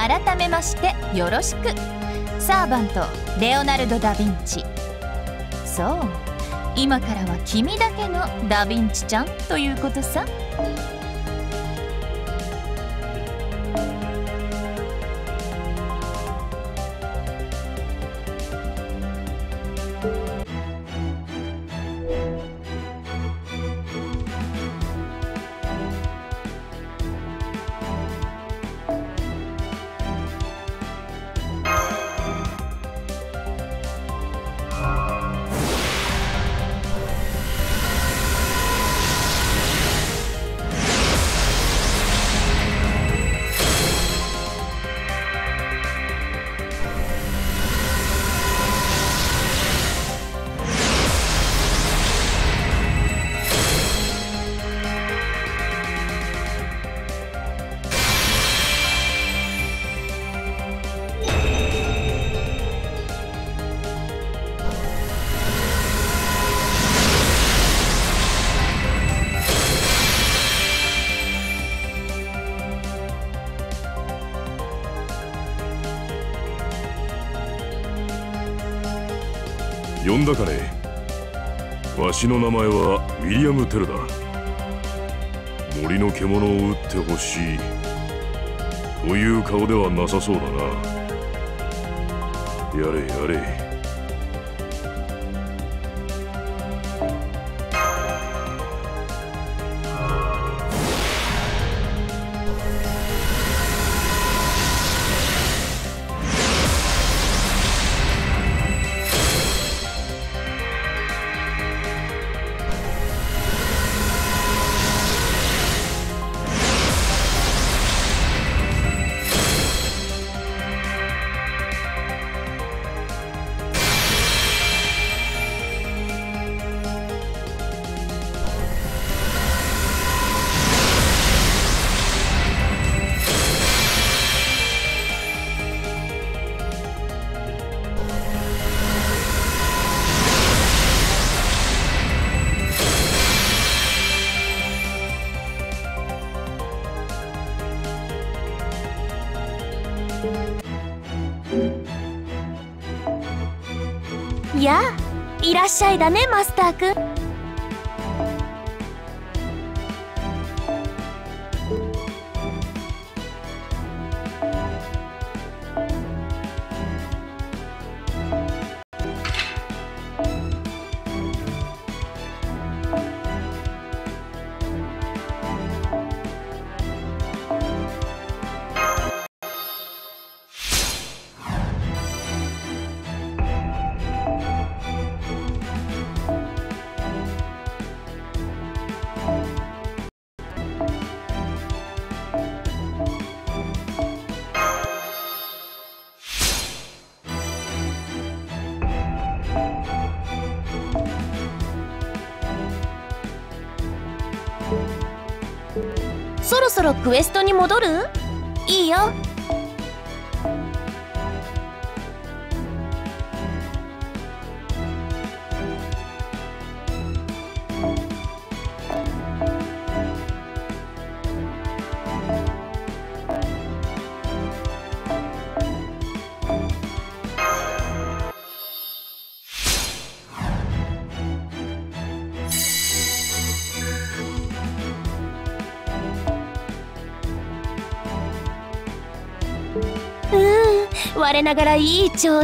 改めましてよろしく。サーバントレオナルド・ダ・ヴィンチ。そう。今からは君だけのダ・ヴィンチちゃんということさ。呼んだかね？わしの名前はウィリアム・テルだ。森の獣を撃ってほしい。という顔ではなさそうだな。やれやれ。やあいらっしゃいだねマスターくん。そろそろクエストに戻る？いいよ。我ながらいい調